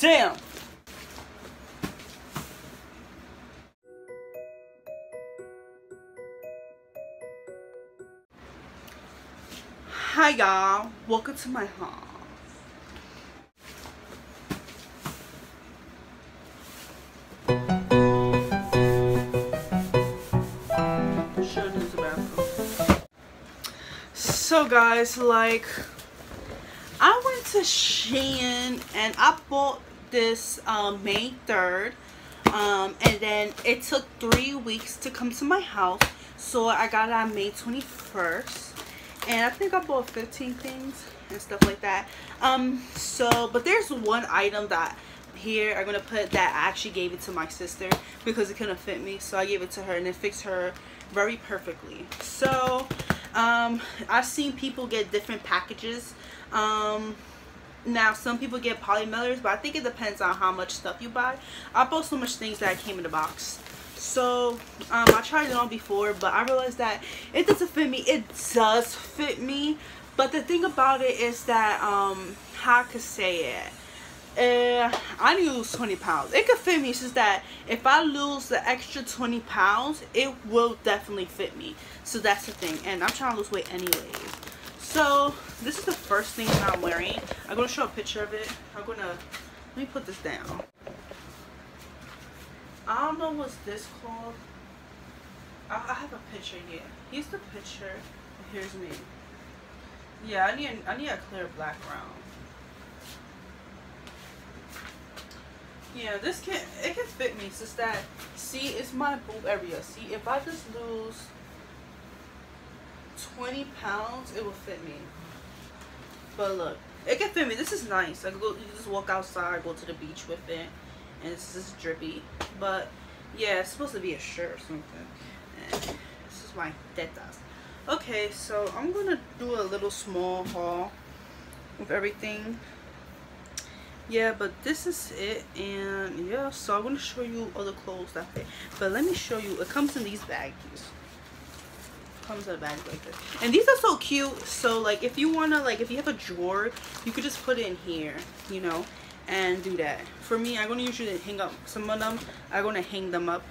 Damn. Hi y'all, welcome to my home. So guys, like I went to Shein and I bought this um, May 3rd um, and then it took three weeks to come to my house. So I got it on May 21st and I think I bought 15 things and stuff like that. Um so but there's one item that here I'm gonna put that I actually gave it to my sister because it couldn't fit me. So I gave it to her and it fits her very perfectly. So um I've seen people get different packages um now some people get polymailers but I think it depends on how much stuff you buy I bought so much things that came in the box so um, I tried it on before but I realized that it doesn't fit me it does fit me but the thing about it is that um how I could say it uh, I need to lose 20 pounds. It could fit me. It's just that if I lose the extra 20 pounds, it will definitely fit me. So that's the thing. And I'm trying to lose weight anyways. So this is the first thing that I'm wearing. I'm going to show a picture of it. I'm going to, let me put this down. I don't know what's this called. I, I have a picture here. Here's the picture. Here's me. Yeah, I need, I need a clear black background. Yeah, this can it can fit me. It's just that see, it's my boob area. See, if I just lose 20 pounds, it will fit me. But look, it can fit me. This is nice. I can go, you can just walk outside, go to the beach with it, and it's just drippy. But yeah, it's supposed to be a shirt or something. And this is my tetas. Okay, so I'm gonna do a little small haul of everything yeah but this is it and yeah so i'm to show you other clothes that fit but let me show you it comes in these baggies comes in a bag like this. And these are so cute. So like if you want to like if you have a drawer you could just put it in here you know and do that. For me i'm going to usually hang up some of them. I'm going to hang them up.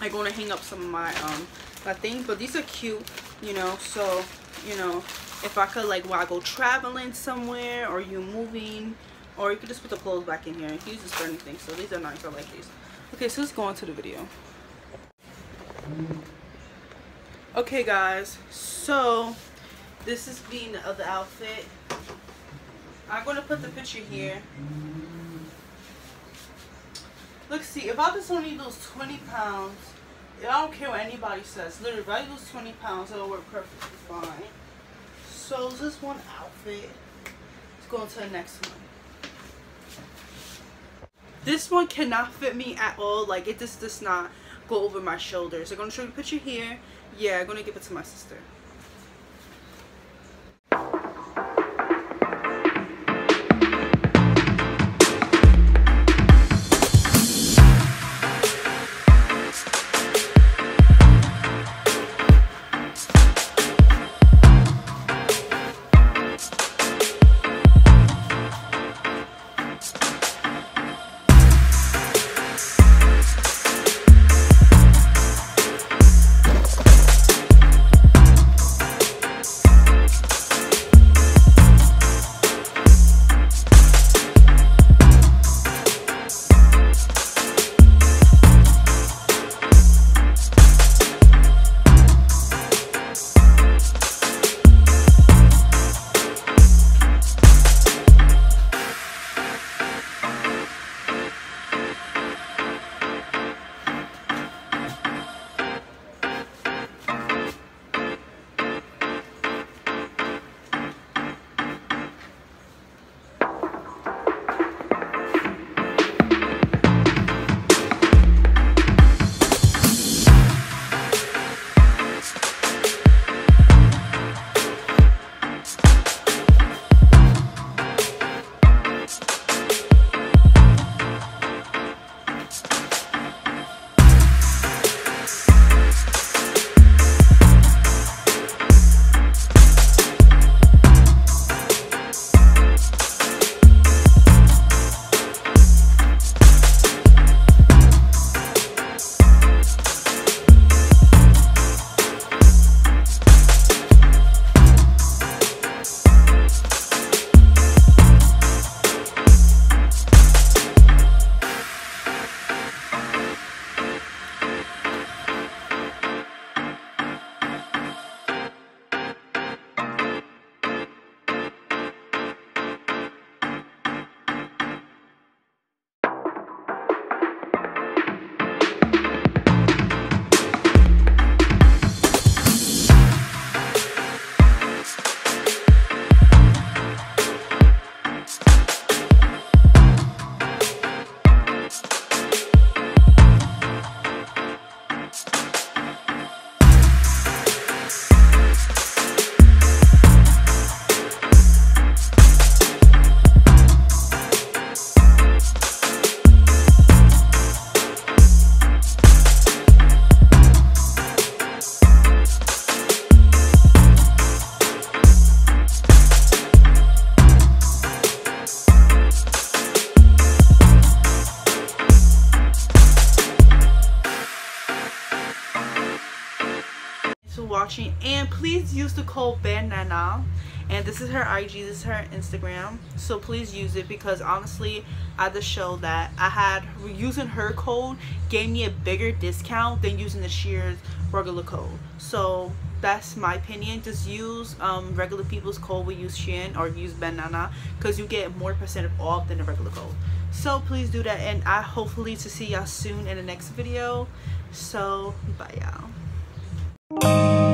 I'm going to hang up some of my um my things. But these are cute you know. So you know if I could like while I go traveling somewhere or you moving or you could just put the clothes back in here. And use this for anything so these are nice. I like these. Okay so let's go on to the video okay guys so this is being the other outfit I'm gonna put the picture here look see if I just only lose 20 pounds I don't care what anybody says literally if I lose 20 pounds it'll work perfectly fine so this one outfit. Let's go on to the next one. This one cannot fit me at all. Like it just does not go over my shoulders. I'm gonna show you a picture here. Yeah, I'm gonna give it to my sister. Please use the code badnana. And this is her IG this is her Instagram. So please use it because honestly I just show that. I had using her code gave me a bigger discount than using the Shein's regular code. So that's my opinion. Just use um, regular people's code. We use Shein or use badnana because you get more percent of off than the regular code. So please do that and I hopefully to see y'all soon in the next video. So bye y'all Thank you.